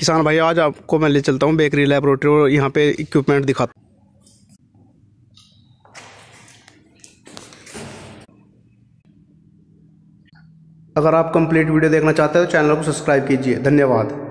किसान भाई, आज आपको मैं ले चलता हूँ बेकरी लेबोरेटरी और यहाँ पे इक्विपमेंट दिखाता अगर आप कंप्लीट वीडियो देखना चाहते हो तो चैनल को सब्सक्राइब कीजिए। धन्यवाद।